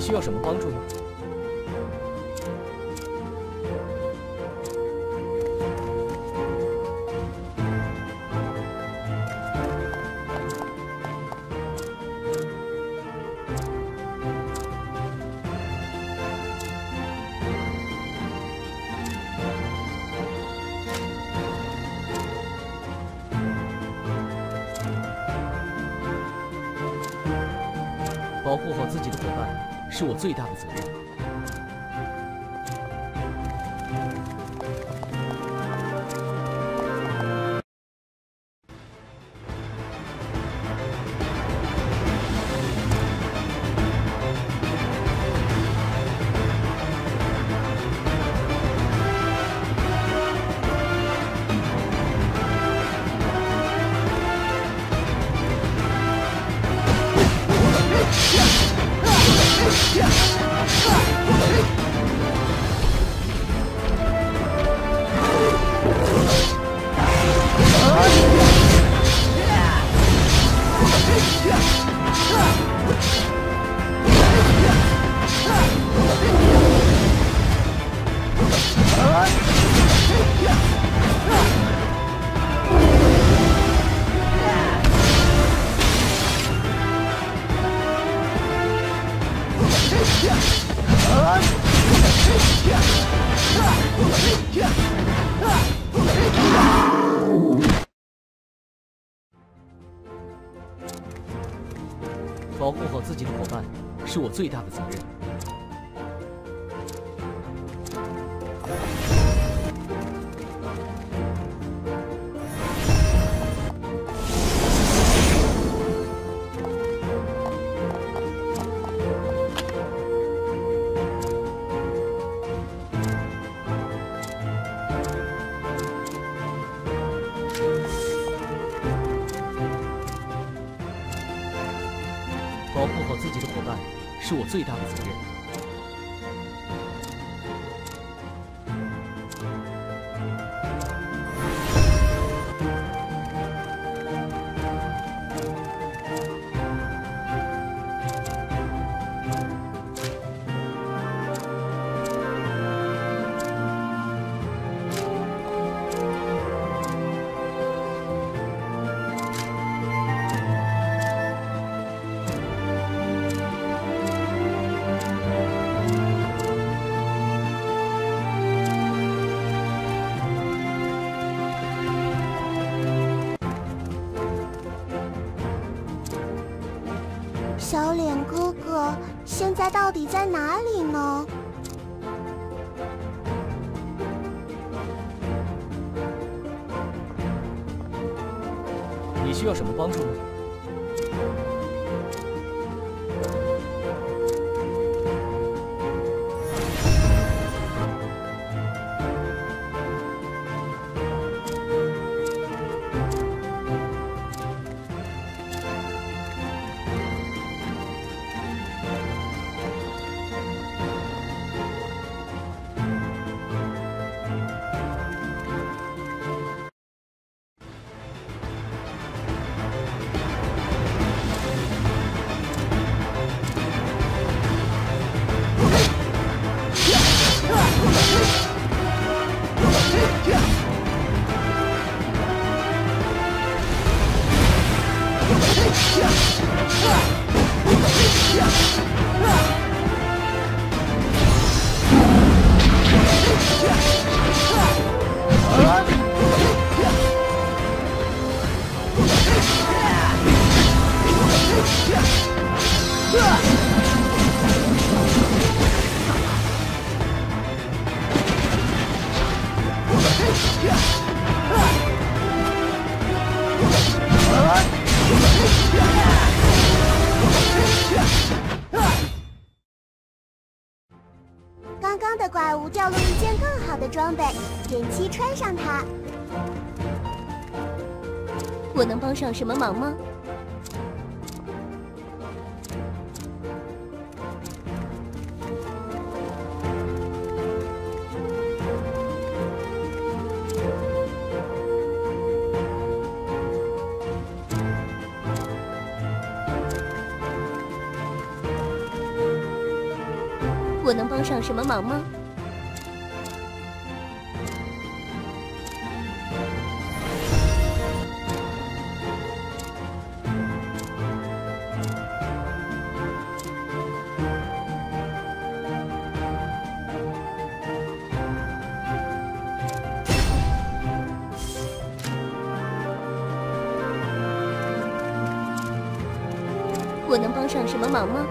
需要什么帮助吗？保护好自己的伙伴是我最大的责任。保护好自己的伙伴是我最大的责任。最大的责任。小脸哥哥现在到底在哪里呢？你需要什么帮助吗？怪物掉落一件更好的装备，点击穿上它。我能帮上什么忙吗？我能帮上什么忙吗？上什么忙吗？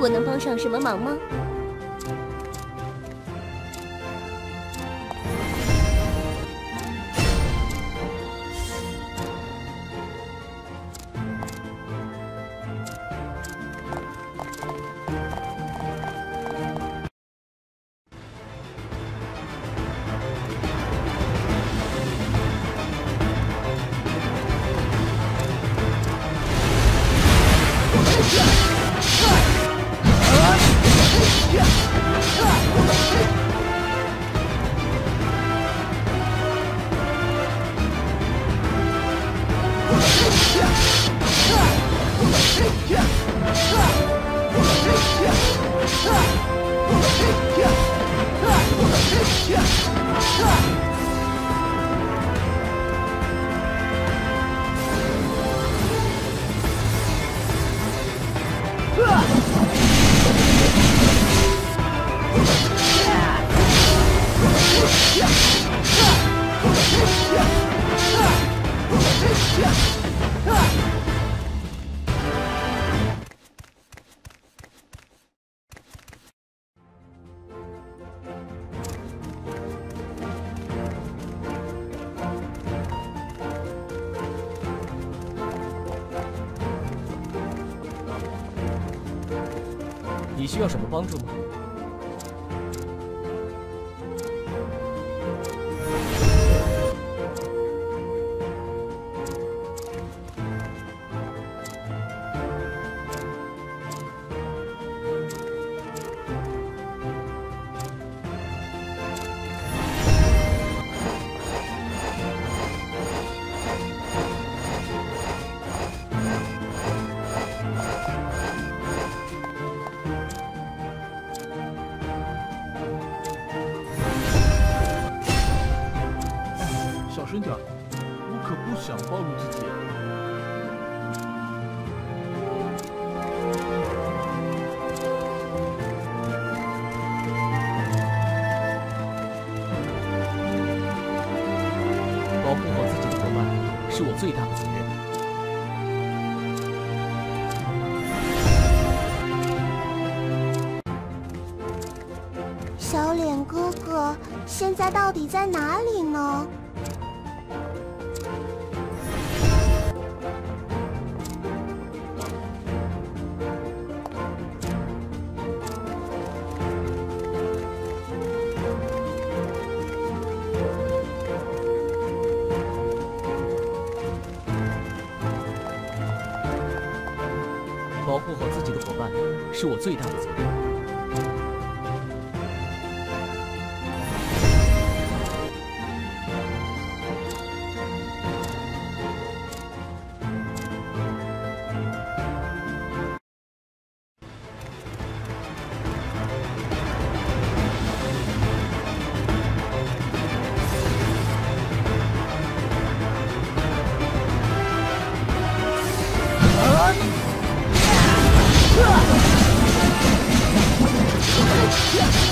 我能帮上什么忙吗？你需要什么帮助吗？现在到底在哪里呢？保护好自己的伙伴是我最大的责任。Yeah!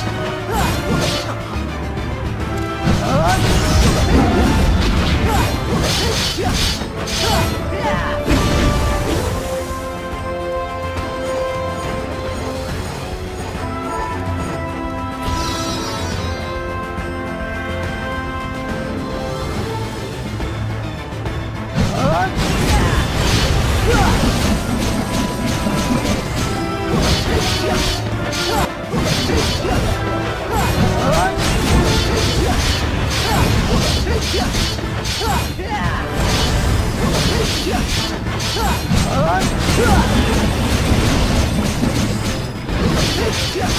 Yeah.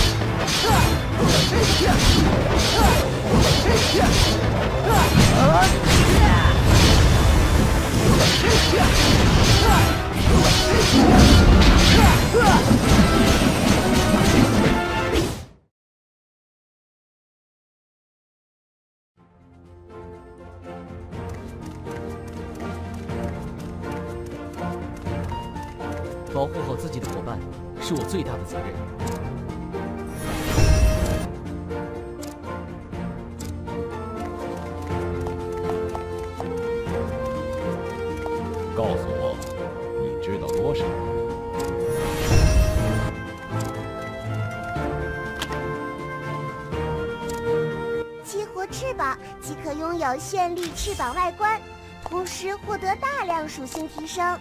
保护好自己的伙伴是我最大的责任。告诉我，你知道多少？激活翅膀即可拥有绚丽翅膀外观，同时获得大量属性提升。